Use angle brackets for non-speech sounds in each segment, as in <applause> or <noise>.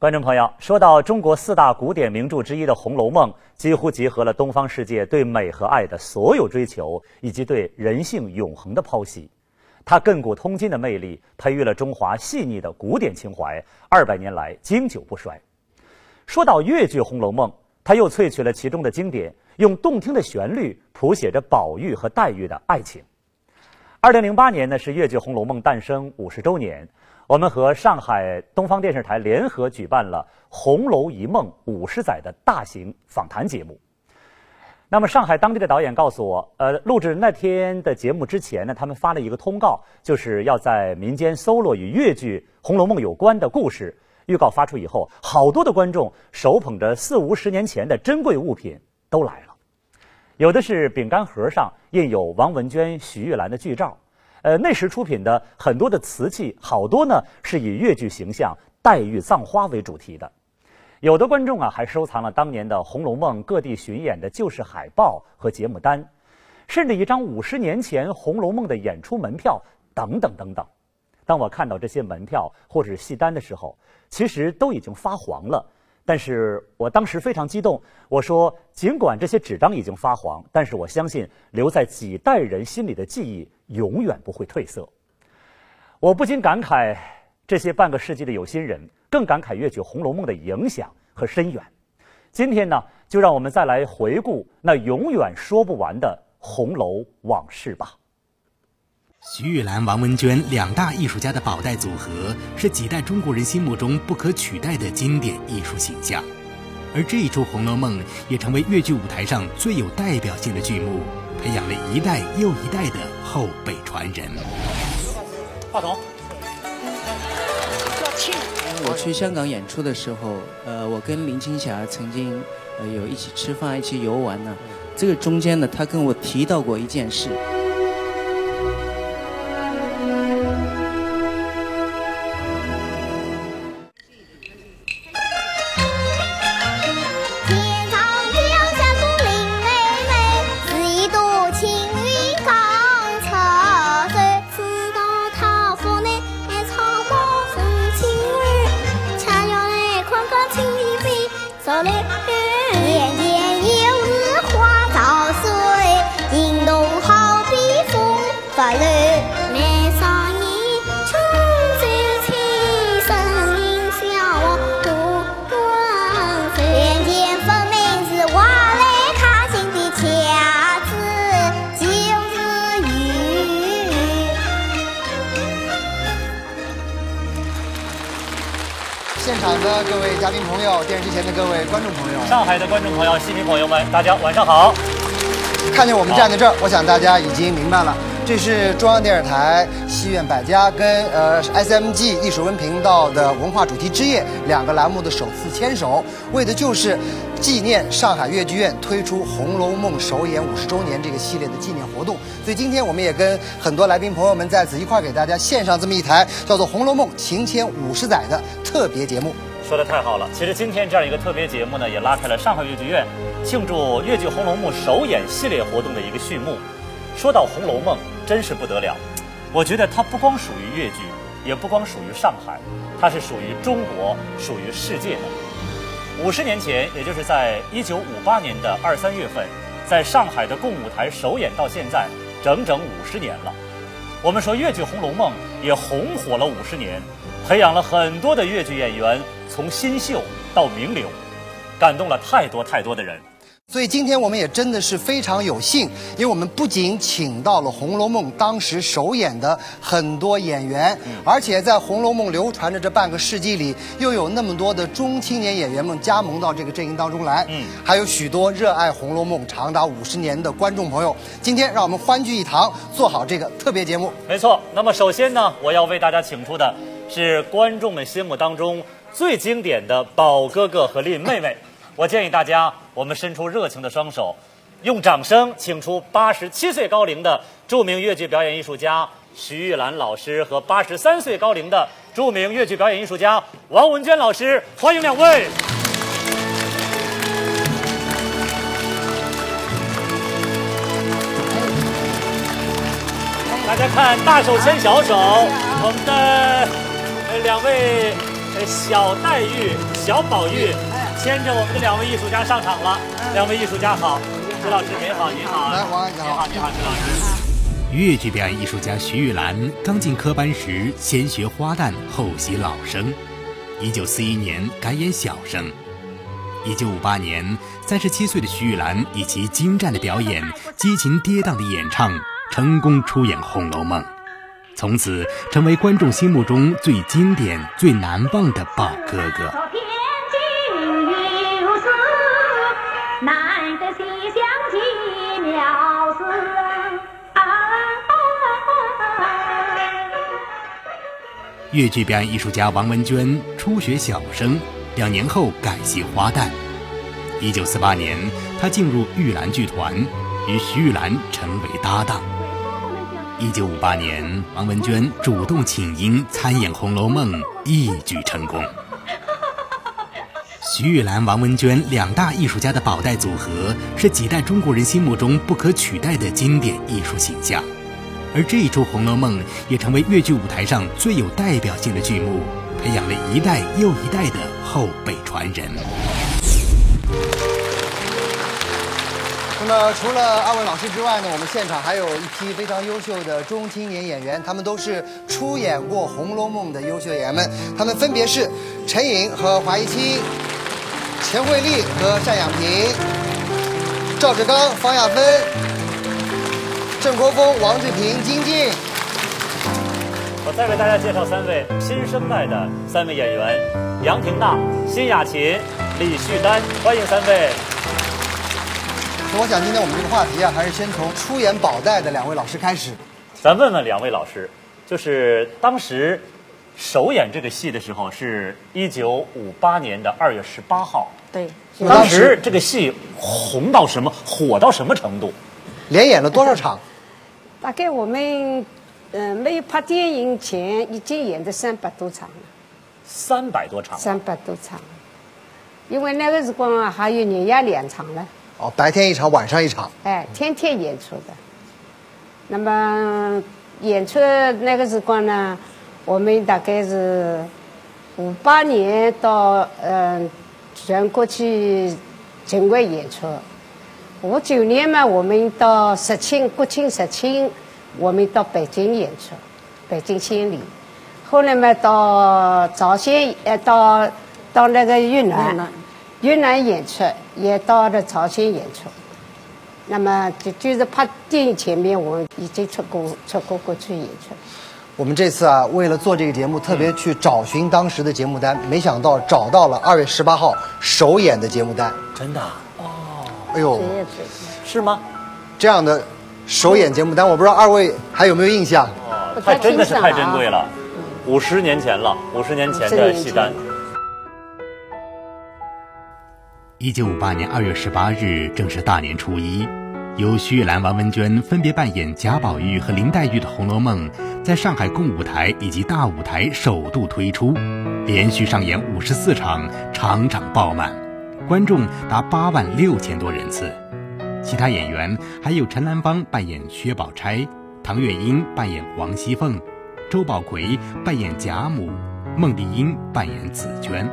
观众朋友，说到中国四大古典名著之一的《红楼梦》，几乎集合了东方世界对美和爱的所有追求，以及对人性永恒的剖析。它亘古通今的魅力，培育了中华细腻的古典情怀，二百年来经久不衰。说到越剧《红楼梦》，它又萃取了其中的经典，用动听的旋律谱写着宝玉和黛玉的爱情。二零零八年呢，是越剧《红楼梦》诞生五十周年。我们和上海东方电视台联合举办了《红楼一梦五十载》的大型访谈节目。那么，上海当地的导演告诉我，呃，录制那天的节目之前呢，他们发了一个通告，就是要在民间搜罗与越剧《红楼梦》有关的故事。预告发出以后，好多的观众手捧着四五十年前的珍贵物品都来了，有的是饼干盒上印有王文娟、许玉兰的剧照。呃，那时出品的很多的瓷器，好多呢是以越剧形象黛玉葬花为主题的。有的观众啊，还收藏了当年的《红楼梦》各地巡演的旧式海报和节目单，甚至一张五十年前《红楼梦》的演出门票等等等等。当我看到这些门票或者是戏单的时候，其实都已经发黄了。但是我当时非常激动，我说：尽管这些纸张已经发黄，但是我相信留在几代人心里的记忆永远不会褪色。我不禁感慨，这些半个世纪的有心人，更感慨越剧《红楼梦》的影响和深远。今天呢，就让我们再来回顾那永远说不完的红楼往事吧。徐玉兰、王文娟两大艺术家的宝黛组合，是几代中国人心目中不可取代的经典艺术形象。而这一出《红楼梦》也成为越剧舞台上最有代表性的剧目，培养了一代又一代的后辈传人。话筒。我去香港演出的时候，呃，我跟林青霞曾经呃有一起吃饭、一起游玩呢。这个中间呢，她跟我提到过一件事。的各位嘉宾朋友，电视机前的各位观众朋友，上海的观众朋友、戏迷朋友们，大家晚上好。看见我们站在这儿，我想大家已经明白了，这是中央电视台戏院百家跟呃 SMG 艺术文频道的文化主题之夜两个栏目的首次牵手，为的就是纪念上海越剧院推出《红楼梦》首演五十周年这个系列的纪念活动。所以今天我们也跟很多来宾朋友们在此一块给大家献上这么一台叫做《红楼梦》情牵五十载的特别节目。说的太好了！其实今天这样一个特别节目呢，也拉开了上海越剧院庆祝越剧《红楼梦》首演系列活动的一个序幕。说到《红楼梦》，真是不得了。我觉得它不光属于越剧，也不光属于上海，它是属于中国，属于世界的。五十年前，也就是在一九五八年的二三月份，在上海的共舞台首演到现在，整整五十年了。我们说越剧《红楼梦》也红火了五十年，培养了很多的越剧演员。从新秀到名流，感动了太多太多的人。所以今天我们也真的是非常有幸，因为我们不仅请到了《红楼梦》当时首演的很多演员，而且在《红楼梦》流传着这半个世纪里，又有那么多的中青年演员们加盟到这个阵营当中来。嗯，还有许多热爱《红楼梦》长达五十年的观众朋友。今天让我们欢聚一堂，做好这个特别节目。没错。那么首先呢，我要为大家请出的是观众们心目当中。最经典的宝哥哥和林妹妹，我建议大家，我们伸出热情的双手，用掌声请出八十七岁高龄的著名越剧表演艺术家徐玉兰老师和八十三岁高龄的著名越剧表演艺术家王文娟老师，欢迎两位！大家看，大手牵小手，我们的两位。小黛玉、小宝玉牵着我们的两位艺术家上场了。两位艺术家好，徐老师您好，您好，来王你好，你好，徐老师。越剧表演艺术家徐玉兰刚进科班时，先学花旦，后习老生。一九四一年改演小生。一九五八年，三十七岁的徐玉兰以其精湛的表演、激情跌宕的演唱，成功出演《红楼梦》，从此成为观众心目中最经典、最难忘的宝哥哥。越剧表演艺术家王文娟初学小生，两年后改戏花旦。一九四八年，她进入玉兰剧团，与徐玉兰成为搭档。一九五八年，王文娟主动请缨参演《红楼梦》，一举成功。徐玉兰、王文娟两大艺术家的宝黛组合，是几代中国人心目中不可取代的经典艺术形象。而这一出《红楼梦》也成为越剧舞台上最有代表性的剧目，培养了一代又一代的后辈传人。么，除了二位老师之外呢，我们现场还有一批非常优秀的中青年演员，他们都是出演过《红楼梦》的优秀演员们，他们分别是陈颖和华一清、钱惠丽和单仰平、赵志刚、方亚芬。郑国峰、王志平、金靖。我再为大家介绍三位新生代的三位演员：杨婷娜、辛雅琴、李旭丹。欢迎三位。我想今天我们这个话题啊，还是先从出演宝黛的两位老师开始。咱问问两位老师，就是当时首演这个戏的时候，是一九五八年的二月十八号。对。当时这个戏红到什么，火到什么程度？连演了多少场？<laughs> 大概我们，嗯，没有拍电影前，已经演的三百多场了。三百多场。三百多场，因为那个时光啊，还有年夜两场了。哦，白天一场，晚上一场。哎，天天演出的。那么演出那个时光呢，我们大概是五八年到嗯全国去巡回演出。五九年嘛，我们到十庆国庆十庆，我们到北京演出，北京千里。后来嘛，到朝鲜，呃，到到那个越南，越南演出，也到了朝鲜演出。那么就就是拍电影前面，我已经出过出过国去演出。我们这次啊，为了做这个节目，特别去找寻当时的节目单，没想到找到了二月十八号首演的节目单。真的。哦哎呦，是吗？这样的首演节目单，我不知道二位还有没有印象？哦，太真的是太珍贵了，五十年前了，五十年前的戏单。一九五八年二月十八日，正是大年初一，由徐玉兰、王文娟分别扮演贾宝玉和林黛玉的《红楼梦》在上海共舞台以及大舞台首度推出，连续上演五十四场，场场爆满。观众达八万六千多人次，其他演员还有陈兰芳扮演薛宝钗，唐月英扮演王熙凤，周宝奎扮演贾母，孟丽英扮演紫娟。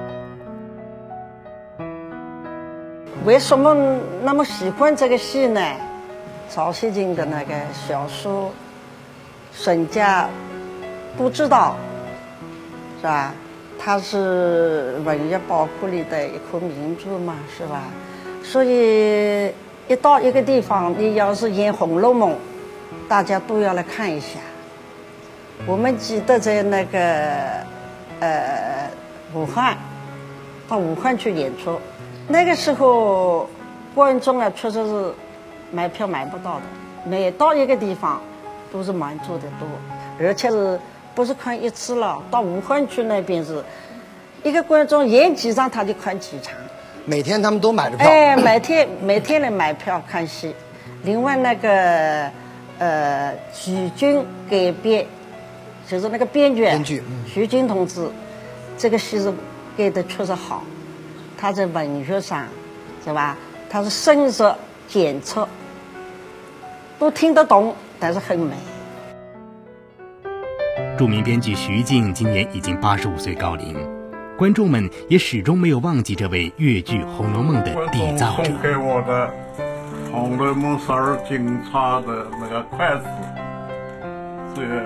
为什么那么喜欢这个戏呢？曹雪芹的那个小说，沈家不知道，是吧？它是文艺宝库里的一颗明珠嘛，是吧？所以一到一个地方，你要是演《红楼梦》，大家都要来看一下。我们记得在那个呃武汉，到武汉去演出，那个时候观众啊，确实是买票买不到的。每到一个地方，都是满座的多，而且是。不是看一次了，到武汉去那边是，一个观众演几场他就看几场。每天他们都买着票。哎，每天每天来买票看戏。另外那个呃，徐军改编，就是那个编剧，编剧徐军同志，这个戏是改的确实好。他在文学上，是吧？他是深色检测，都听得懂，但是很美。著名编剧徐静今年已经八十五岁高龄，观众们也始终没有忘记这位越剧《红楼梦》的缔造者。送给我的《红楼梦》十二金钗的那个筷子，这个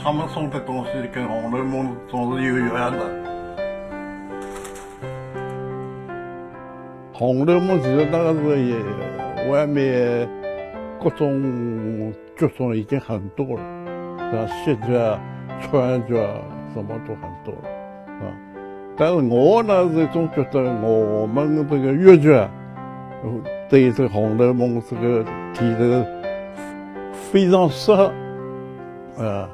他们送的东西跟《红楼梦》总是有缘的。《红楼梦》其实那个时候也外面各种剧种已经很多了，是吧？戏剧啊、川剧啊，什么都很多了，啊。但是我呢，是总觉得我们这个粤剧啊，对这《红楼梦》这个题材非常适合，啊。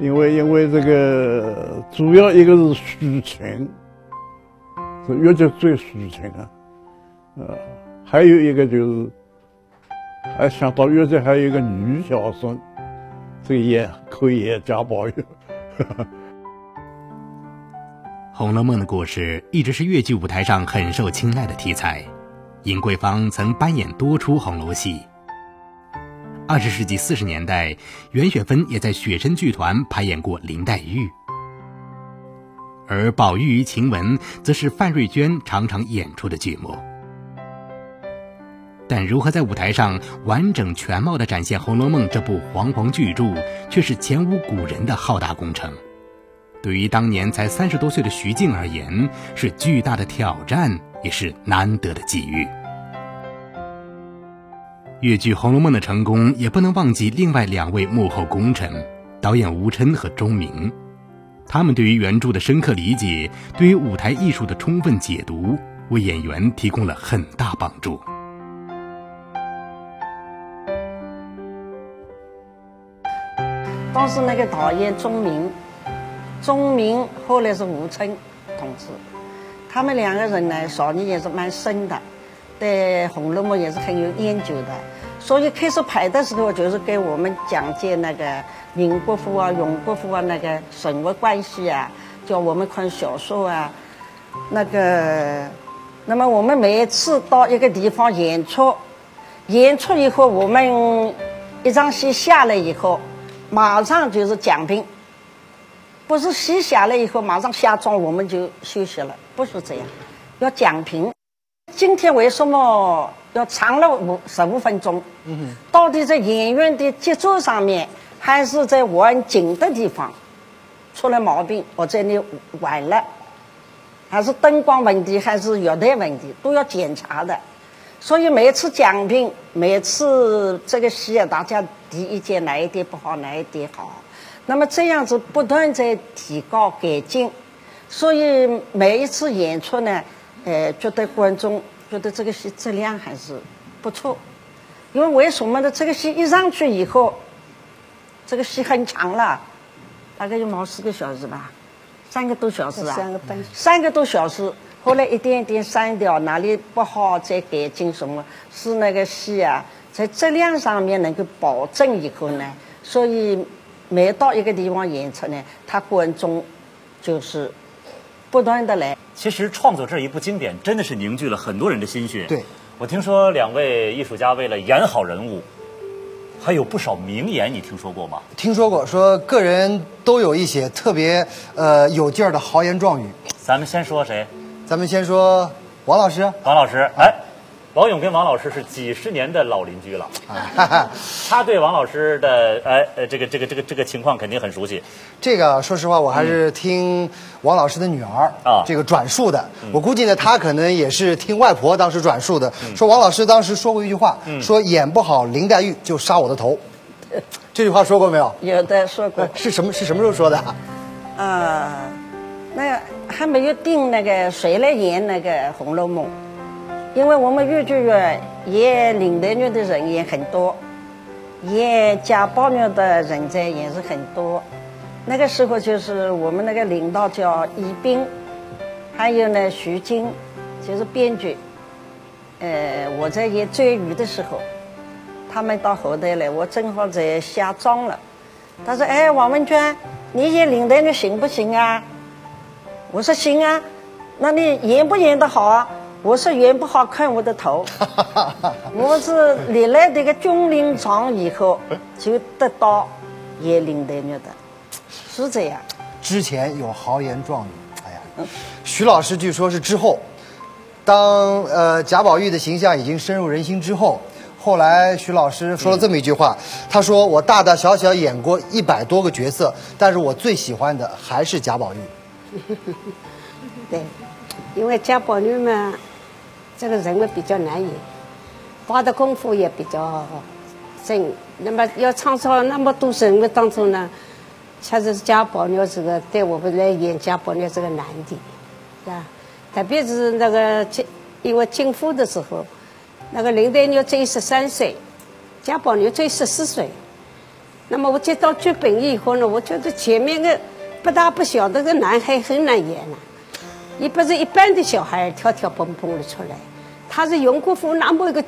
因为因为这个主要一个是抒情。是越剧最抒情啊，呃，还有一个就是，还想到越剧还有一个女小生，这个也可以也加保佑。《红楼梦》的故事一直是越剧舞台上很受青睐的题材，尹桂芳曾扮演多出红楼戏。二十世纪四十年代，袁雪芬也在雪绅剧团排演过林黛玉。而宝玉与晴雯则是范瑞娟常常演出的剧目，但如何在舞台上完整全貌地展现《红楼梦》这部煌煌巨著，却是前无古人的浩大工程。对于当年才三十多岁的徐静而言，是巨大的挑战，也是难得的机遇。越剧《红楼梦》的成功，也不能忘记另外两位幕后功臣——导演吴琛和钟鸣。他们对于原著的深刻理解，对于舞台艺术的充分解读，为演员提供了很大帮助。当时那个导演钟鸣，钟鸣后来是吴琛同志，他们两个人呢，少年也是蛮深的，对《红楼梦》也是很有研究的。所以开始排的时候，就是给我们讲解那个宁国府啊、永国府啊那个生活关系啊，叫我们看小说啊。那个，那么我们每次到一个地方演出，演出以后，我们一场戏下来以后，马上就是讲评，不是戏下来以后马上下妆我们就休息了，不是这样，要讲评。今天为什么？要长了五十五分钟，到底在演员的节奏上面，还是在玩景的地方出了毛病，或者你晚了，还是灯光问题，还是乐队问题，都要检查的。所以每次讲评，每次这个戏啊，大家提意见，哪一点不好，哪一点好，那么这样子不断在提高改进。所以每一次演出呢，呃，觉得观众。觉得这个戏质量还是不错，因为为什么呢？这个戏一上去以后，这个戏很长了，大概有毛四个小时吧，三个多小时啊，三个半，三个多小时。后来一点一点删掉，哪里不好再改进什么，是那个戏啊在质量上面能够保证以后呢，所以每到一个地方演出呢，他观众就是不断的来。其实创作这一部经典，真的是凝聚了很多人的心血。对，我听说两位艺术家为了演好人物，还有不少名言，你听说过吗？听说过，说个人都有一些特别呃有劲儿的豪言壮语。咱们先说谁？咱们先说王老师。王老师，哎。王勇跟王老师是几十年的老邻居了，<laughs> 他对王老师的哎呃这个这个这个这个情况肯定很熟悉。这个说实话，我还是听王老师的女儿啊这个转述的。我估计呢，他可能也是听外婆当时转述的。说王老师当时说过一句话，说演不好林黛玉就杀我的头。<laughs> 这句话说过没有？有的说过。<laughs> 是什么是什么时候说的？啊，那还没有定那个谁来演那个《红楼梦》。因为我们越剧院演林黛玉的人也很多，演贾宝玉的人才也是很多。那个时候就是我们那个领导叫宜宾，还有呢徐晶，就是编剧。呃，我在演追鱼的时候，他们到后台来，我正好在下妆了。他说：“哎，王文娟，你演林黛玉行不行啊？”我说：“行啊。”那你演不演得好啊？我是演不好看我的头，<laughs> 我是历来这个军令状以后就得到演林黛玉的，是这样。之前有豪言壮语，哎呀，徐老师据说是之后，当呃贾宝玉的形象已经深入人心之后，后来徐老师说了这么一句话，他说我大大小小演过一百多个角色，但是我最喜欢的还是贾宝玉。<laughs> 对，因为贾宝玉嘛，这个人物比较难演，花的功夫也比较深。那么要创造那么多人物当中呢，确实是贾宝玉这个对我们来演贾宝玉这个难题，是吧？特别是那个进，因为进府的时候，那个林黛玉只有十三岁，贾宝玉只有十四岁。那么我接到剧本以后呢，我觉得前面的不大不小的个男孩很难演了、也不是一般的小孩跳跳蹦蹦的出来，他是荣国府那么一个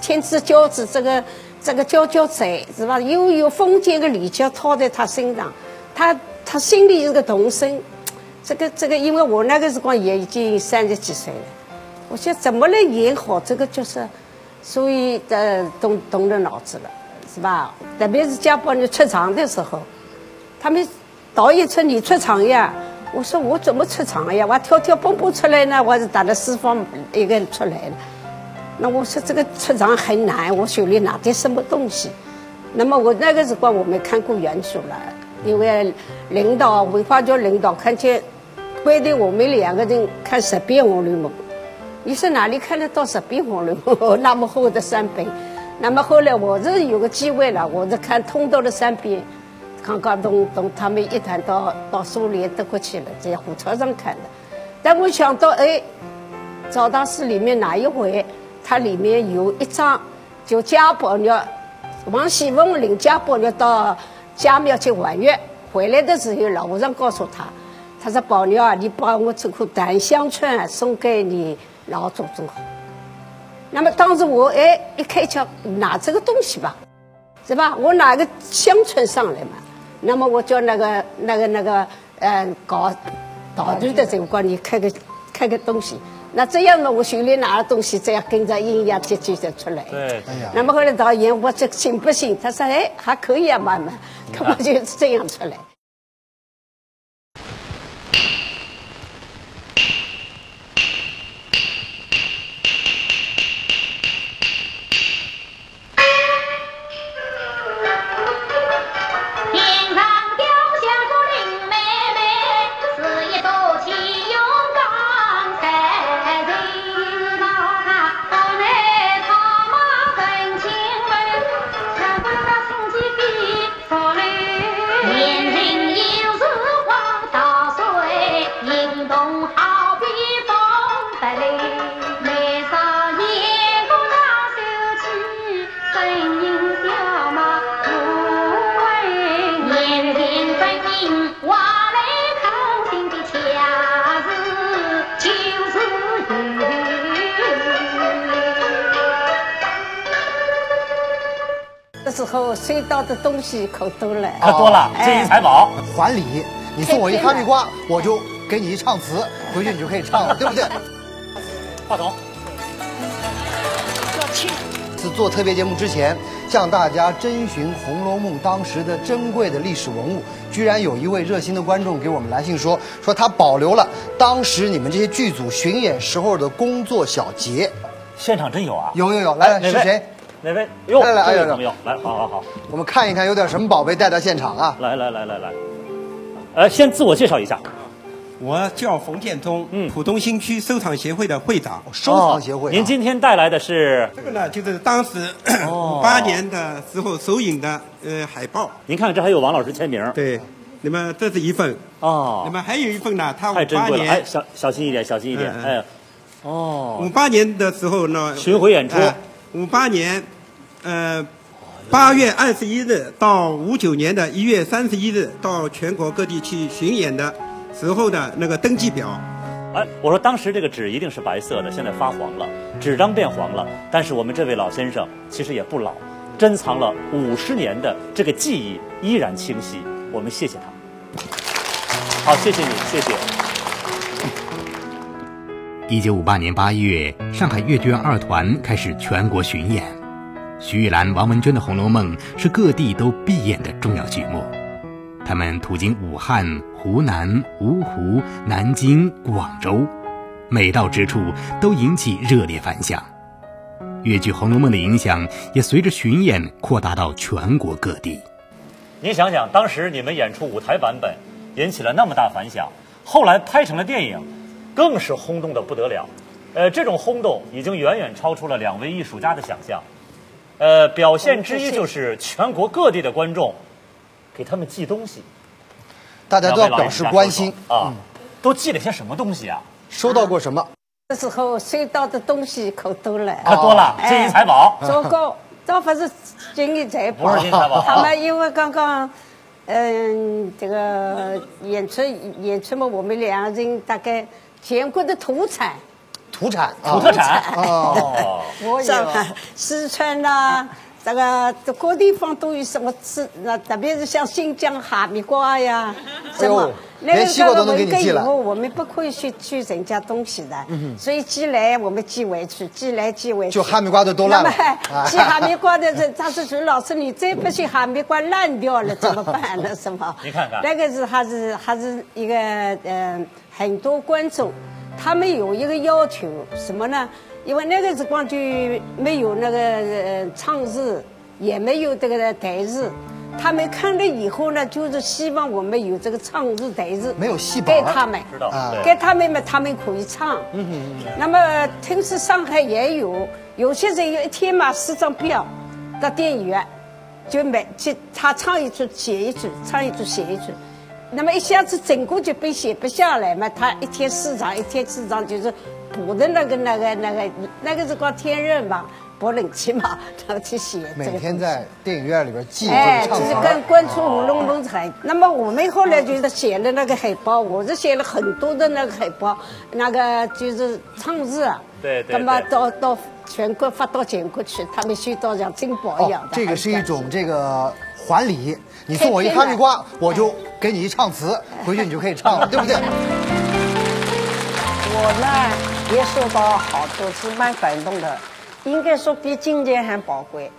天之骄子，这个这个佼佼者是吧？又有封建的礼教套在他身上，他他心里是个童声，这个这个，因为我那个时光也已经三十几岁了，我想怎么来演好这个角色，所以呃动动了脑子了，是吧？特别是家宝你出场的时候，他们导演说你出场呀，我说我怎么出场呀？我跳跳蹦蹦出来呢，我是打了四方一个出来了。那我说这个出场很难，我手里拿的什么东西？那么我那个时候我没看过原著了，因为领导文化局领导看见规定我们两个人看十遍《红楼梦》，你说哪里看得到十遍《红楼梦》那么厚的三本？那么后来我是有个机会了，我是看通到了三遍，刚刚同同他们一谈到到苏联德国去了，在火车上看的。但我想到，哎，赵大师里面哪一回，它里面有一章，就家宝玉，王熙凤领家宝玉到家庙去还愿，回来的时候，老和尚告诉他，他说宝玉啊，你把我这颗檀香串送给你老祖宗。那么当时我哎一开窍拿这个东西吧，是吧？我拿个香椿上来嘛，那么我叫那个那个那个呃搞导游的这个管你开个开个东西，那这样呢，我手里拿的东西这样跟着音乐节奏的出来。对，哎呀，那么后来导演我这行不行？他说哎还可以啊，妈妈，<laughs> 根本就是这样出来。时候收到的东西可多了，可多了，哎金银财宝。还礼，你送我一哈密瓜，我就给你一唱词，回去你就可以唱了，对不对？话筒，<laughs> 是做特别节目之前，向大家征询《红楼梦》当时的珍贵的历史文物，居然有一位热心的观众给我们来信说，说他保留了当时你们这些剧组巡演时候的工作小结。现场真有啊！有有有，来来是谁？？哪位？哟，来来哎呦这位朋友，来，好好好，我们看一看有点什么宝贝带到现场啊？来来来来来，呃，先自我介绍一下。我叫冯建忠，嗯浦东新区收藏协会的会长。收藏协会、您今天带来的是，这个呢，就是当时哦五 <coughs> 八年的时候首映的呃海报。您看这还有王老师签名。对，那么这是一份，哦那，么还有一份呢，他五太珍贵了。哎，小小心一点，小心一点。哎，哦，五八年的时候呢，巡回演出五八年，呃。八月二十一日到五九年的一月三十一日，到全国各地去巡演的时候的那个登记表，哎，我说当时这个纸一定是白色的，现在发黄了，纸张变黄了。但是我们这位老先生其实也不老，珍藏了五十年的这个记忆依然清晰。我们谢谢他。好，谢谢你，谢谢。一九五八年八月，上海越剧院二团开始全国巡演，徐玉兰、王文娟的《红楼梦》是各地都必演的重要剧目。他们途经武汉、湖湖南、芜湖、南京、广州，每到之处都引起热烈反响。越剧《红楼梦》的影响也随着巡演扩大到全国各地。您想想，当时你们演出舞台版本，引起了那么大反响，后来拍成了电影，更是轰动的不得了。呃，这种轰动已经远远超出了两位艺术家的想象。呃，表现之一就是全国各地的观众给他们寄东西，大家都要表示关心啊。都寄了些什么东西啊？收到过什么？那时候收到的东西可多了，可多了，金银财宝。<laughs> 糟糕，这不是金银财宝，不 <laughs> 是金银财宝。他们因为刚刚，嗯，这个演出演出嘛，我们两个人大概全国的土产，土产，土特产哦，上海、四川呐。这个各地方都有什么吃？那特别是像新疆哈密瓜呀，什么那个西瓜都能给你寄了。以后我们不可以去去人家东西的，所以寄来我们寄回去，寄来寄回去。就哈密瓜都都烂了。<laughs> 寄哈密瓜的人，他是说老师，你再不去哈密瓜烂掉了怎么办呢？什么？<laughs> 你看看，那个是还是还是一个嗯，很多观众他们有一个要求什么呢？因为那个时光就没有那个唱日，也没有这个台日，他们看了以后呢，就是希望我们有这个唱日台日，没有戏给他们，知道给他们嘛，他们可以唱。嗯嗯嗯。那么听说上海也有，有些人有一天买四张票，到电影院就买，去他唱一出写一出，唱一出写一出。那么一下子整个就被写不下来嘛，他一天四张，一天四张，就是补的那个那个那个那个是光天热嘛，不冷气嘛，<laughs> 然后去写。每天在电影院里边记哎，就是跟关注《红楼梦》很。那么我们后来就是写了那个海报，我是写了很多的那个海报，那个就是创日啊。对对。那么到到全国发到全国去，他们收到像珍宝一样的。这个是一种这个还礼。你送我一哈密瓜，我就给你一唱词，回去你就可以唱了，对不对？我呢也受到好多是，蛮感动的，应该说比金钱还宝贵，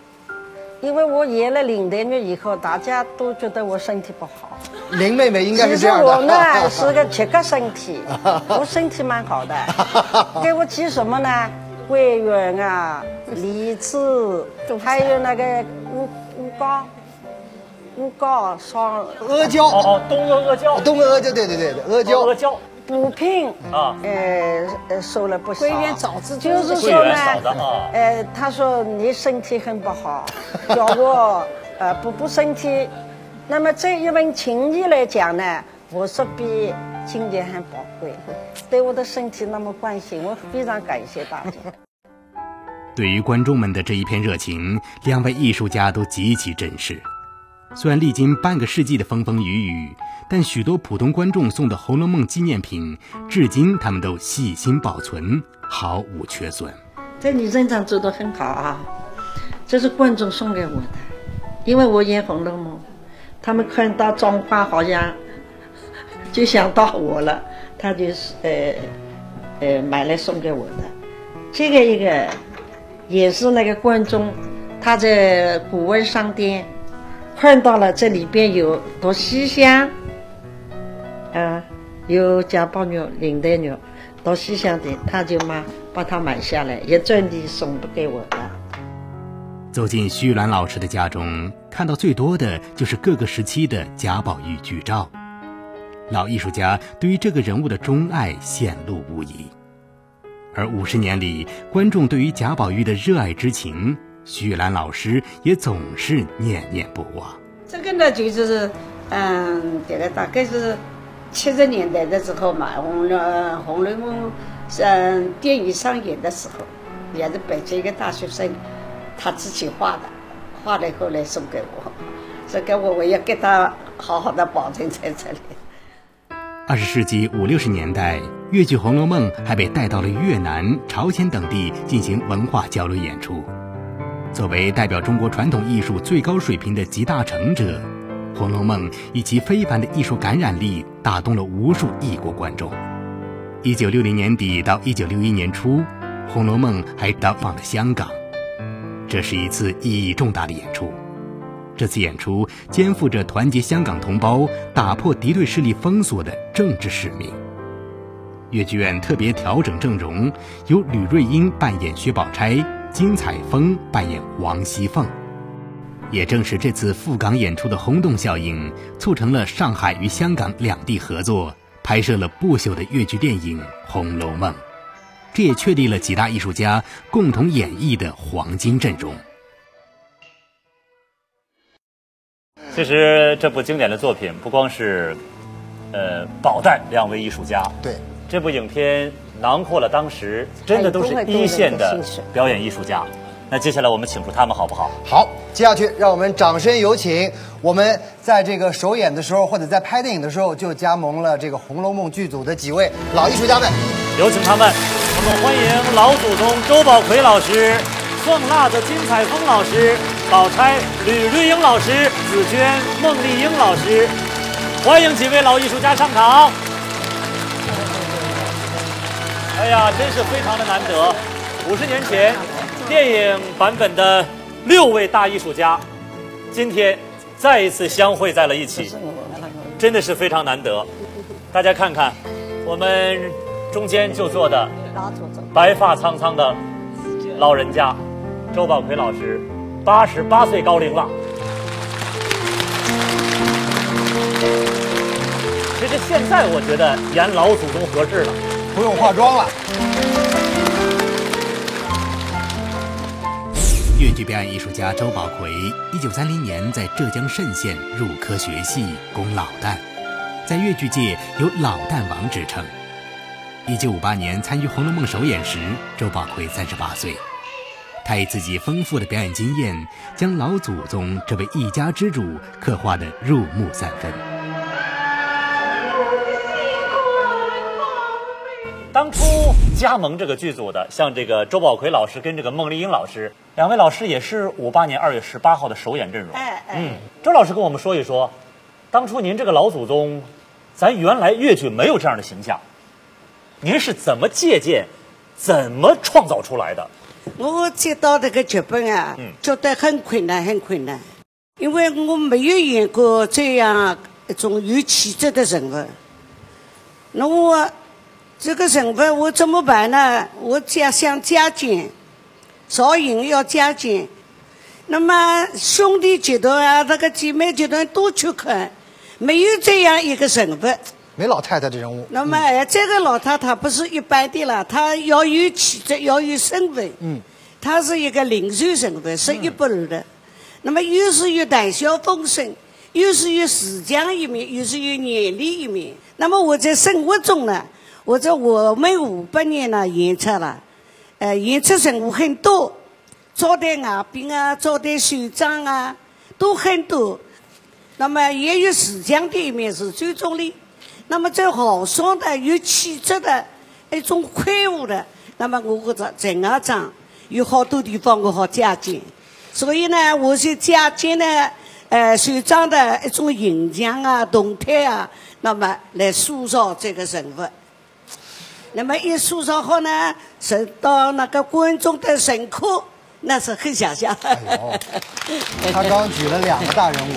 因为我演了林黛玉以后，大家都觉得我身体不好。林妹妹应该是这样的。其实我呢 <laughs> 是个铁个身体，我身体蛮好的。<laughs> 给我寄什么呢？桂圆啊，梨子，还有那个乌乌膏。乌膏烧阿胶哦，冬阿阿胶，冬阿阿胶，对对对对，阿胶阿胶补品啊，呃呃收了不少。桂圆枣子就是说呢，呃，他说你身体很不好，<laughs> 叫我呃补补身体。那么这一份情谊来讲呢，我说比金钱还宝贵，对我的身体那么关心，我非常感谢大家。对于观众们的这一片热情，两位艺术家都极其珍视。虽然历经半个世纪的风风雨雨，但许多普通观众送的《红楼梦》纪念品，至今他们都细心保存，毫无缺损。这女镇长做的很好啊，这是观众送给我的，因为我演《红楼梦》，他们看到妆花好像就想到我了，他就是呃呃买来送给我的。这个一个也是那个观众，他在古玩商店。看到了这里边有多西厢，啊，有贾宝玉、林黛玉，多西厢的，他就买，把它买下来，也专地送不给我的。走进徐兰老师的家中，看到最多的就是各个时期的贾宝玉剧照，老艺术家对于这个人物的钟爱显露无遗。而五十年里，观众对于贾宝玉的热爱之情。徐玉兰老师也总是念念不忘。这个呢，就是，嗯，这个大概是七十年代的时候嘛，《红楼红楼梦》嗯电影上演的时候，也是北京一个大学生，他自己画的，画了以后来送给我，这个我我要给他好好的保存在这里。二十世纪五六十年代，越剧《红楼梦》还被带到了越南、朝鲜等地进行文化交流演出。作为代表中国传统艺术最高水平的集大成者，《红楼梦》以其非凡的艺术感染力打动了无数异国观众。一九六零年底到一九六一年初，《红楼梦》还到访了香港，这是一次意义重大的演出。这次演出肩负着团结香港同胞、打破敌对势力封锁的政治使命。越剧院特别调整阵容，由吕瑞英扮演薛宝钗，金采峰扮演王熙凤。也正是这次赴港演出的轰动效应，促成了上海与香港两地合作，拍摄了不朽的越剧电影《红楼梦》。这也确立了几大艺术家共同演绎的黄金阵容。其实这部经典的作品不光是，呃，宝黛两位艺术家，对，这部影片囊括了当时真的都是一线的表演艺术家。那接下来我们请出他们好不好？好，接下去让我们掌声有请我们在这个首演的时候或者在拍电影的时候就加盟了这个《红楼梦》剧组的几位老艺术家们，有请他们。我们欢迎老祖宗周宝奎老师、凤辣子金彩峰老师、宝钗吕瑞英老师、紫娟孟丽英老师，欢迎几位老艺术家上场。哎呀，真是非常的难得，五十年前。电影版本的六位大艺术家，今天再一次相会在了一起，真的是非常难得。大家看看，我们中间就坐的白发苍苍的老人家周宝奎老师，八十八岁高龄了。其实现在我觉得演老祖宗合适了，不用化妆了。越剧表演艺术家周宝奎，一九三零年在浙江嵊县入科学戏，攻老旦，在越剧界有“老旦王”之称。一九五八年参与《红楼梦》首演时，周宝奎三十八岁，他以自己丰富的表演经验，将老祖宗这位一家之主刻画得入木三分。当初加盟这个剧组的，像这个周宝奎老师跟这个孟丽英老师，两位老师也是五八年二月十八号的首演阵容。哎哎，嗯，周老师跟我们说一说，当初您这个老祖宗，咱原来越剧没有这样的形象，您是怎么借鉴、怎么创造出来的？我接到这个剧本啊，觉得很困难，很困难，因为我没有演过这样一种有气质的人物，那我。这个成分我怎么办呢？我加想加减，造型要加减。那么兄弟集团啊，那个姐妹集团都去看，没有这样一个成分。没老太太的人物。那么哎，这个老太太不是一般的了，她要有气质，要有身份。嗯。她是一个领袖身份，是一不二的。那么又是有谈笑风生，又是有时讲一面，又是有眼力一面。那么我在生活中呢？或者我们五百年呢演出了，呃，演出人物很多，招待外宾啊，招待首长啊，都很多。那么也有时讲的一面是最重的。那么在豪爽的、有气质的、一种魁梧的，那么我觉着在外长有好多地方我好借鉴。所以呢，我是借鉴呢，呃，首长的一种形象啊、动态啊，那么来塑造这个人物。那么一塑造好呢，受到那个观众的认可，那是很想象。哎呦，他刚举了两个大人物，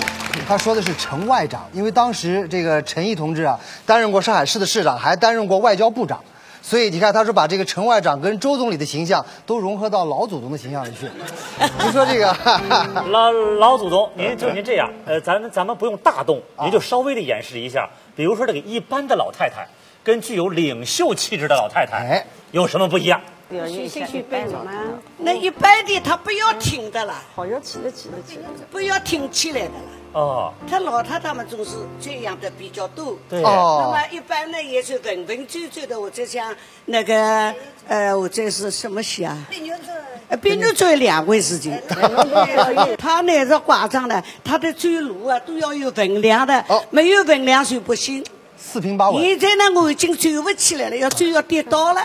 他说的是陈外长，因为当时这个陈毅同志啊，担任过上海市的市长，还担任过外交部长，所以你看，他说把这个陈外长跟周总理的形象都融合到老祖宗的形象里去。您说这个 <laughs> 老老祖宗，您就您这样，呃，咱咱们不用大动，您就稍微的演示一下，比如说这个一般的老太太。跟具有领袖气质的老太太有什么不一样？去去去背着呢？那一般的他不要挺的啦，好要起来起来起来，不要挺起来的啦。哦，他老太太们总是这样的比较多。对。哦。那么一般呢也是文文绉绉的，或者像那个呃，我这是什么戏啊？别扭嘴。别扭嘴两回事情。<laughs> 他那是夸张的，他的走路啊都要有分量的，没有分量就不行。四平八稳。现在呢，我已经走不起来了，要走要跌倒了。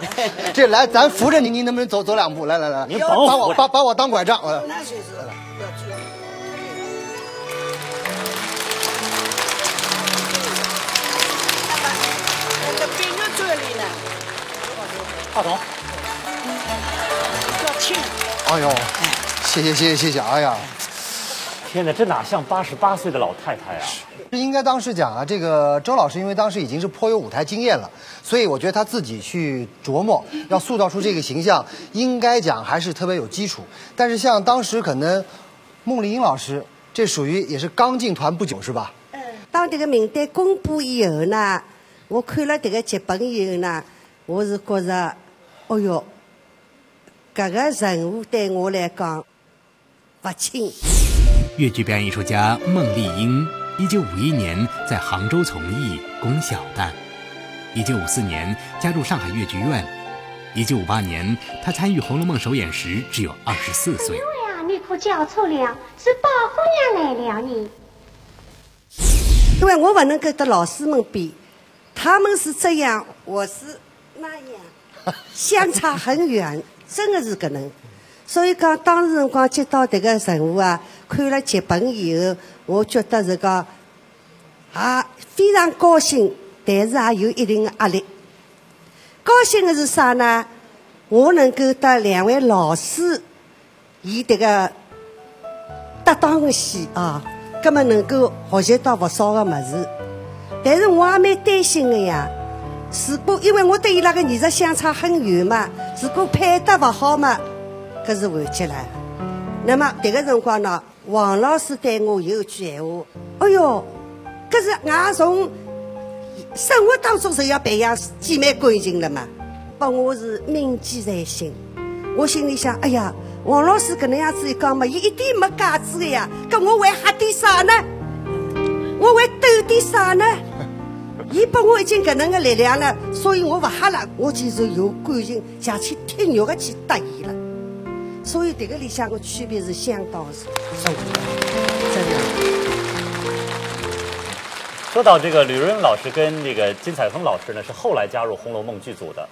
<laughs> 这来，咱扶着你，你能不能走走两步？来来来，您把我把把我当拐杖。那就是要走。那个冰这里呢？话筒。要轻。哎呦，谢谢谢谢谢谢，哎呀，天哪，这哪像八十八岁的老太太啊！应该当时讲啊，这个周老师因为当时已经是颇有舞台经验了，所以我觉得他自己去琢磨要塑造出这个形象，应该讲还是特别有基础。但是像当时可能孟丽英老师，这属于也是刚进团不久是吧？当这个名单公布以后呢，我看了这个剧本以后呢，我是觉着，哦哟，这个任务对我来讲不轻。越剧表演艺术家孟丽英，一九五一年在杭州从艺，供小旦；一九五四年加入上海越剧院；一九五八年，他参与《红楼梦》首演时只有二十四岁。哎呀，你可叫错了，是宝姑娘来了呢。因为我不能跟得老师们比，他们是这样，我是那样，<laughs> 相差很远，真的是搿能。所以讲，当时辰光接到这个任务啊，看了剧本以后，我觉得这个啊非常高兴，但是也有一定的压力。高兴的是啥呢？我能够得两位老师，以这个搭档的戏啊，葛么能够学习到不少的物事。但是我也蛮担心的呀。如果因为我对伊拉个艺术相差很远嘛，如果配搭不好嘛，搿是完结了。那么迭个辰光呢，王老师对我有一句闲话，哎哟，搿是俺从生活当中是要培养姐妹感情的嘛，把我是铭记在心。我心里想，哎呀，王老师搿能样子一讲嘛，伊一点没架子的呀，搿我会吓点啥呢？我会抖点啥呢？伊拨我已经搿能个力量了，所以我勿吓了，我就是有感情，想去踢肉的去搭伊。所以这个里向个区别是相当重的，真的。说到这个吕瑞英老师跟这个金彩峰老师呢，是后来加入《红楼梦》剧组的。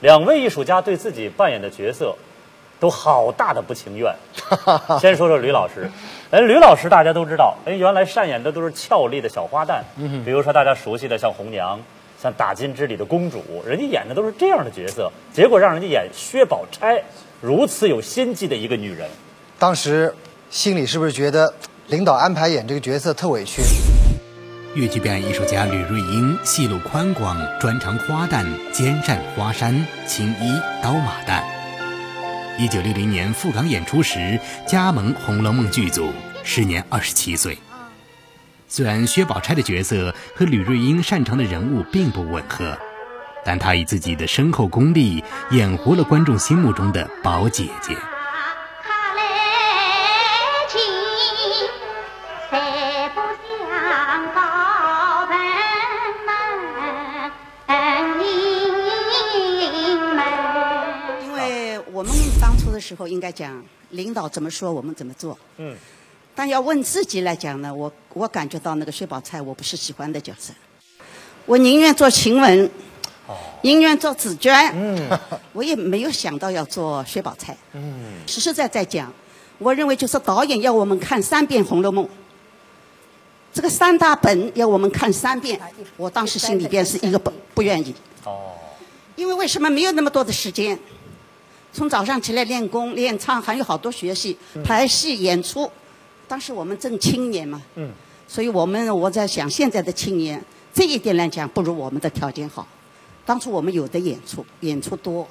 两位艺术家对自己扮演的角色都好大的不情愿。<laughs> 先说说吕老师，哎，吕老师大家都知道，哎，原来善演的都是俏丽的小花旦，比如说大家熟悉的像红娘，像打金枝里的公主，人家演的都是这样的角色，结果让人家演薛宝钗，如此有心计的一个女人。当时心里是不是觉得领导安排演这个角色特委屈？越剧表演艺术家吕瑞英戏路宽广，专长花旦、兼善花衫、青衣、刀马旦。一九六零年赴港演出时，加盟《红楼梦》剧组，时年二十七岁。虽然薛宝钗的角色和吕瑞英擅长的人物并不吻合，但她以自己的深厚功力演活了观众心目中的宝姐姐。因为我们当初的时候应该讲，领导怎么说我们怎么做。嗯，但要问自己来讲呢，我我感觉到那个薛宝钗我不是喜欢的角色，我宁愿做晴雯，宁愿做紫娟，嗯，<laughs> 我也没有想到要做薛宝钗。嗯，实实在在讲，我认为就是导演要我们看三遍《红楼梦》，这个三大本要我们看三遍，我当时心里边是一个不不愿意。哦，因为为什么没有那么多的时间？从早上起来练功、练唱，还有好多学习、排戏、演出。当时我们正青年嘛，嗯，所以我们我在想，现在的青年这一点来讲，不如我们的条件好。当初我们有的演出，演出多，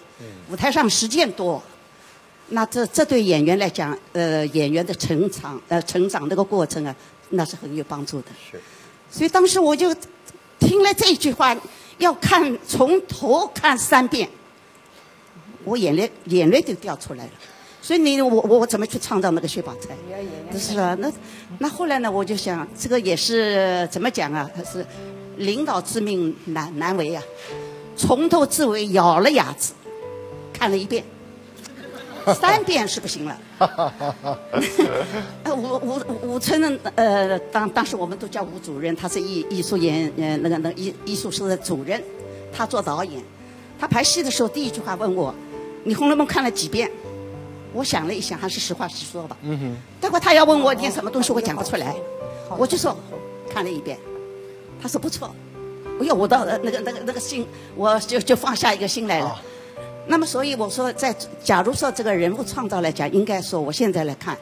舞台上实践多，那这这对演员来讲，呃，演员的成长，呃，成长这个过程啊，那是很有帮助的。是，所以当时我就听了这句话，要看从头看三遍，我眼泪眼泪都掉出来了。所以你我我我怎么去创造那个薛宝钗？不是啊，那那后来呢？我就想，这个也是怎么讲啊？他是领导之命难难为啊，从头至尾咬了牙齿看了一遍，<laughs> 三遍是不行了。<laughs> 呃，吴吴吴春呢？呃，当当时我们都叫吴主任，他是艺艺术演呃那个那个艺艺术室的主任，他做导演。他排戏的时候，第一句话问我：“你《红楼梦》看了几遍？”我想了一想，还是实话实说吧。嗯哼，待会他要问我点什么东西，我讲不出来，我就说看了一遍。他说不错，哎呦，我到那个那个那个心，我就就放下一个心来了。那么，所以我说，在假如说这个人物创造来讲，应该说，我现在来看，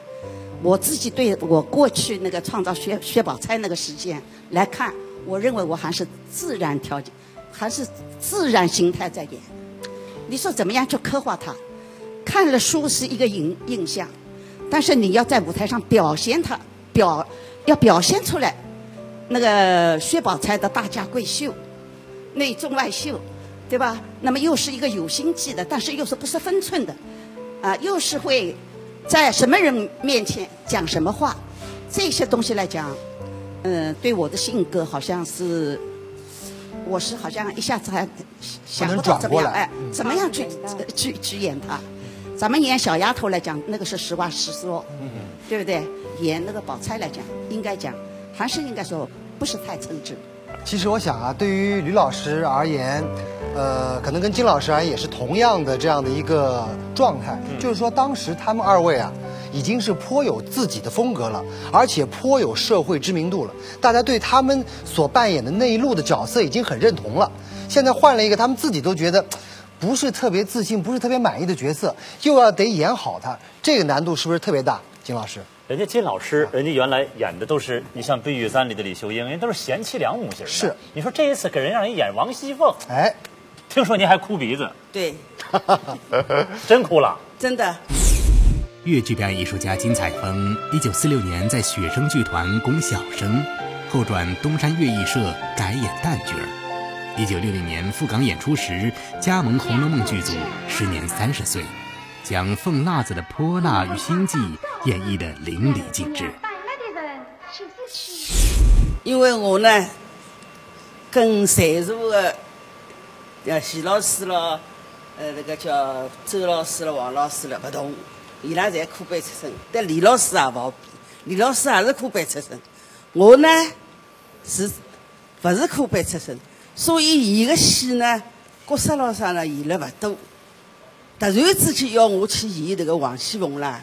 我自己对我过去那个创造薛薛宝钗那个时间来看，我认为我还是自然条件，还是自然形态在演。你说怎么样去刻画它？看了书是一个影印象，但是你要在舞台上表现它，表要表现出来，那个薛宝钗的大家闺秀，内中外秀。对吧？那么又是一个有心计的，但是又是不失分寸的，啊，又是会在什么人面前讲什么话，这些东西来讲，嗯，对我的性格好像是，我是好像一下子还想不到怎么样，哎，怎么样去去去演她？咱们演小丫头来讲，那个是实话实说，对不对？演那个宝钗来讲，应该讲还是应该说不是太称职。其实我想啊，对于吕老师而言，呃，可能跟金老师而言也是同样的这样的一个状态，就是说当时他们二位啊，已经是颇有自己的风格了，而且颇有社会知名度了，大家对他们所扮演的那一路的角色已经很认同了。现在换了一个他们自己都觉得不是特别自信、不是特别满意的角色，又要得演好他，这个难度是不是特别大？金老师。人家金老师，人家原来演的都是你像《碧玉簪》里的李秀英，人都是贤妻良母型的。是，你说这一次给人让人演王熙凤，哎，听说您还哭鼻子，对，<laughs> 真哭了，真的。越剧表演艺术家金彩峰，一九四六年在雪声剧团攻小生，后转东山越艺社改演旦角儿。一九六零年赴港演出时，加盟《红楼梦》剧组，时年三十岁。将凤辣子的泼辣与心计演绎得淋漓尽致。因为我呢，跟在座的呃徐老师了，呃那个叫周老师了、王老师了不同，伊拉侪科班出身，但李老师也勿好比，李老师也是科班出身，我呢是不是科班出身，所以伊个戏呢，角色咾啥呢演了勿多。突然之间要我去演这个王熙凤啦，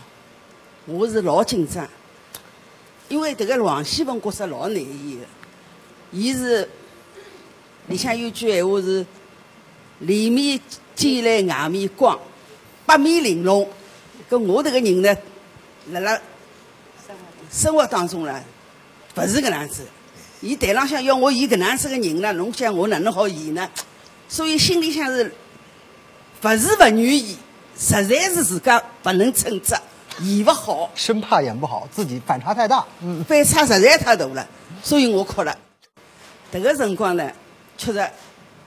我是老紧张，因为这个王熙凤角色老难演的，伊是里向有句闲话是里面尖来外面光，八面玲珑。跟我这个人呢，辣辣生活当中呢，不是搿能样子。伊台浪向要我演搿能样子个人呢，侬想我哪能好演呢？所以心里向是。不是不愿意，实在是自家不能称职，演不好，生怕演不好，自己反差太大，嗯，反差实在太大了，所以我哭了。这个辰光呢，确实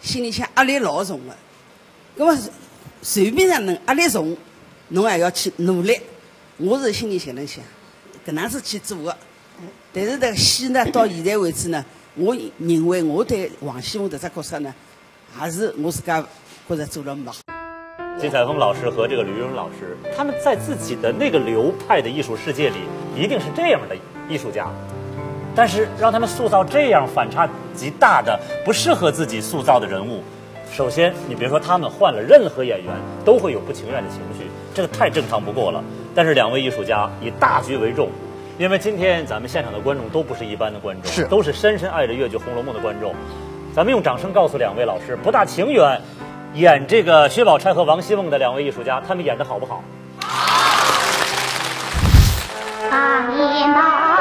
心里向压力老重的。那么，随便上能压力重，侬还要去努力。我是心里想能想，搿样子去做的。但是这个戏呢，到现在为止呢，我认为我对王熙凤这只角色呢，还是我自家觉得做了蛮好。金彩峰老师和这个吕玉荣老师，他们在自己的那个流派的艺术世界里，一定是这样的艺术家。但是让他们塑造这样反差极大的、不适合自己塑造的人物，首先你别说他们换了任何演员都会有不情愿的情绪，这个太正常不过了。但是两位艺术家以大局为重，因为今天咱们现场的观众都不是一般的观众，是都是深深爱着越剧《红楼梦》的观众。咱们用掌声告诉两位老师，不大情愿。演这个薛宝钗和王熙凤的两位艺术家，他们演的好不好？好，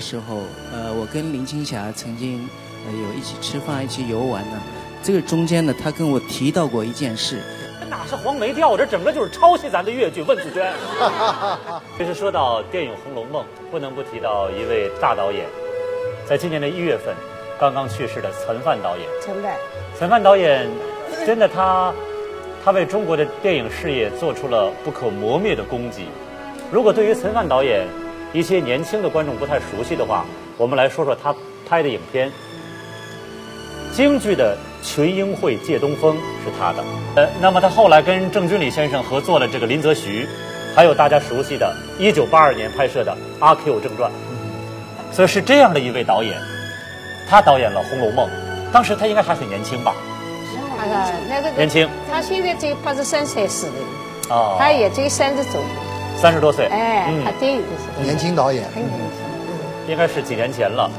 的时候，呃，我跟林青霞曾经呃有一起吃饭、一起游玩呢。这个中间呢，她跟我提到过一件事。这哪是黄梅调？这整个就是抄袭咱的越剧。问紫娟。<laughs> 其实说到电影《红楼梦》，不能不提到一位大导演，在今年的一月份刚刚去世的陈范导演。陈范。陈范导演，真的他，他为中国的电影事业做出了不可磨灭的功绩。如果对于陈范导演一些年轻的观众不太熟悉的话，我们来说说他拍的影片。京剧的《群英会借东风》是他的，呃，那么他后来跟郑君里先生合作了这个《林则徐》，还有大家熟悉的1982年拍摄的《阿 Q 正传》，所以是这样的一位导演，他导演了《红楼梦》，当时他应该还很年轻吧？啊，那个年轻，他现在只有八十三岁死的，哦，他也只有三十左右，三十多岁，哎，他电影的时候年轻导演，很年轻，应该是几年前了。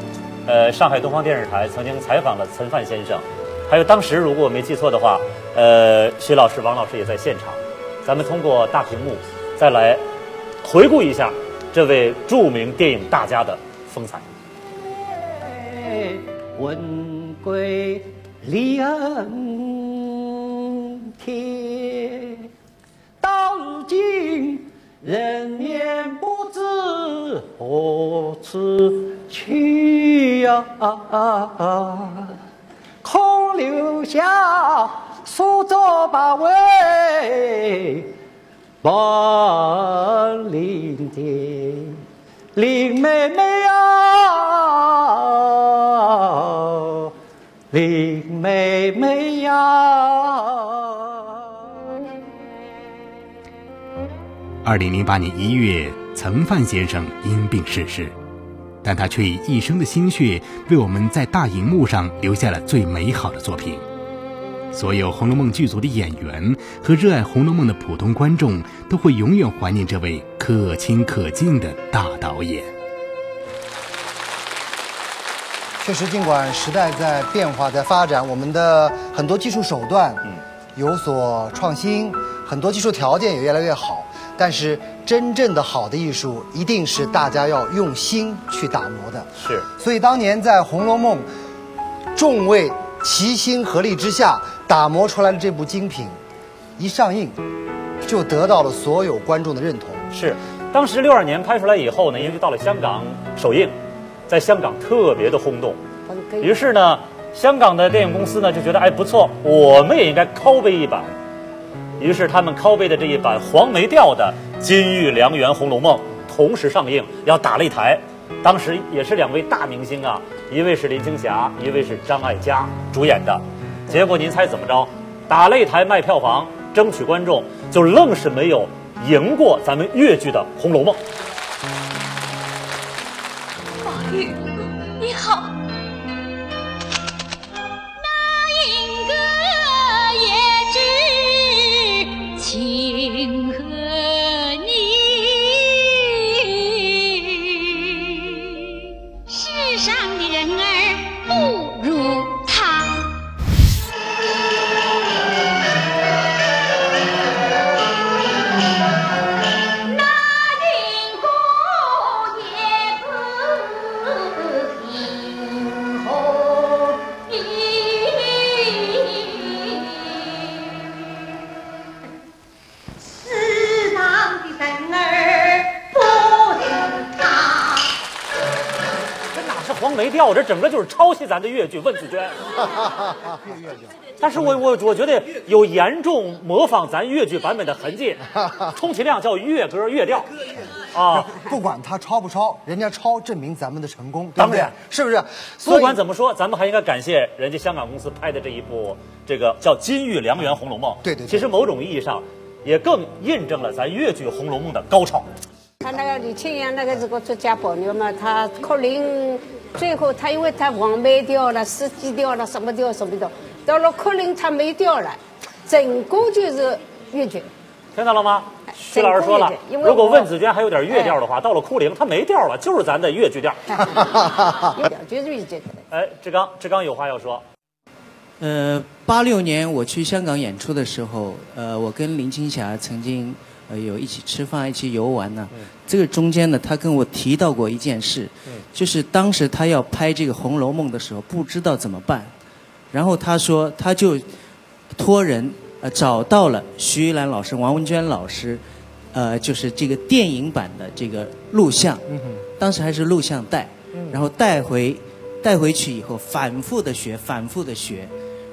呃，上海东方电视台曾经采访了陈范先生，还有当时如果我没记错的话，呃，徐老师、王老师也在现场。咱们通过大屏幕再来回顾一下这位著名电影大家的风采。问归两天，到如今。人面不知何处去呀，空留下苏州八位亡灵的林妹妹呀，林妹妹呀。二零零八年一月，曾范先生因病逝世，但他却以一生的心血为我们在大荧幕上留下了最美好的作品。所有《红楼梦》剧组的演员和热爱《红楼梦》的普通观众都会永远怀念这位可亲可敬的大导演。确实，尽管时代在变化、在发展，我们的很多技术手段有所创新，很多技术条件也越来越好。但是，真正的好的艺术，一定是大家要用心去打磨的。是。所以当年在《红楼梦》众位齐心合力之下打磨出来的这部精品，一上映，就得到了所有观众的认同。是。当时六二年拍出来以后呢，因为就到了香港首映，在香港特别的轰动。于是呢，香港的电影公司呢就觉得，哎，不错，我们也应该拷贝一版。于是他们拷贝的这一版黄梅调的《金玉良缘·红楼梦》同时上映，要打擂台。当时也是两位大明星啊，一位是林青霞，一位是张艾嘉主演的。结果您猜怎么着？打擂台卖票房，争取观众，就愣是没有赢过咱们越剧的《红楼梦》。宝玉，你好。星河调这整个就是抄袭咱的越剧。问紫娟，<laughs> 但是我我我觉得有严重模仿咱越剧版本的痕迹，<laughs> 充其量叫越歌越调。啊，不管他抄不抄，人家抄证明咱们的成功，当然是不是？不管怎么说，咱们还应该感谢人家香港公司拍的这一部这个叫《金玉良缘·红楼梦》。对对，其实某种意义上，也更印证了咱越剧《红楼梦》的高潮。他那个李青阳那个这个作家宝牛嘛，他柯林。最后，他因为他黄梅调了，四季调了，什么调什么调，到了柯林他没调了，整个就是越剧。听到了吗？徐老师说了，如果问紫娟还有点越调的话，到了哭灵他没调了，就是咱的越剧调。<laughs> 越调就是越剧。<laughs> 哎，志刚，志刚有话要说。呃，八六年我去香港演出的时候，呃，我跟林青霞曾经呃有一起吃饭、一起游玩呢。这个中间呢，他跟我提到过一件事，就是当时他要拍这个《红楼梦》的时候，不知道怎么办，然后他说他就托人呃找到了徐玉兰老师、王文娟老师，呃就是这个电影版的这个录像，当时还是录像带，然后带回带回去以后，反复的学，反复的学，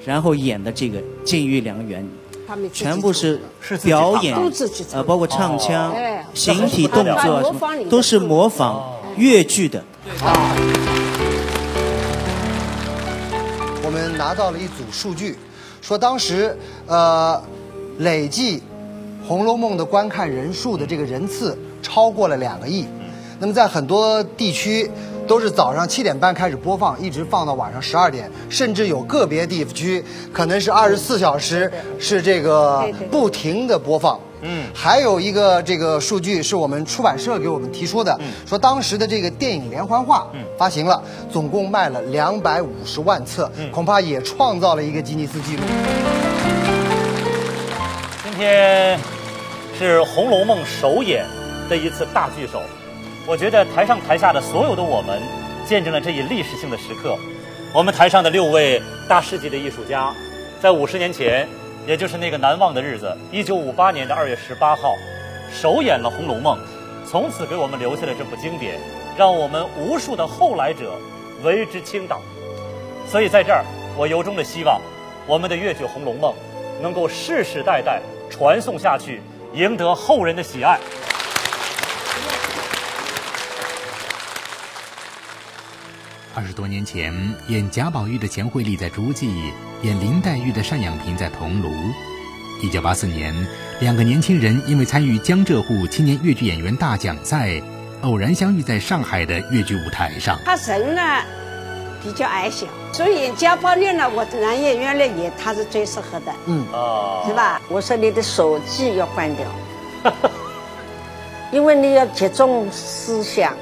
然后演的这个《金玉良缘》。他们全部是是表演呃，包括唱腔哦、形体动作啊什么，都是模仿越剧的。我们拿到了一组数据，说当时呃累计《红楼梦》的观看人数的这个人次超过了两个亿。那么在很多地区都是早上七点半开始播放，一直放到晚上十二点，甚至有个别地区可能是二十四小时是这个不停的播放。嗯，还有一个这个数据是我们出版社给我们提出的，说当时的这个电影连环画发行了，总共卖了两百五十万册，恐怕也创造了一个吉尼斯纪录。今天是《红楼梦》首演的一次大聚首，我觉得台上台下的所有的我们，见证了这一历史性的时刻。我们台上的六位大师级的艺术家，在五十年前，也就是那个难忘的日子，一九五八年的二月十八号，首演了《红楼梦》，从此给我们留下了这部经典，让我们无数的后来者为之倾倒。所以在这儿，我由衷的希望，我们的越剧《红楼梦》能够世世代代传颂下去，赢得后人的喜爱。二十多年前，演贾宝玉的钱惠丽在诸暨，演林黛玉的单仰萍在桐庐。一九八四年，两个年轻人因为参与江浙沪青年越剧演员大奖赛，偶然相遇在上海的越剧舞台上。他人呢比较矮小，所以贾宝玉呢，我男演员来演他是最适合的，嗯哦，是吧？我说你的手机要关掉，<laughs> 因为你要集中思想。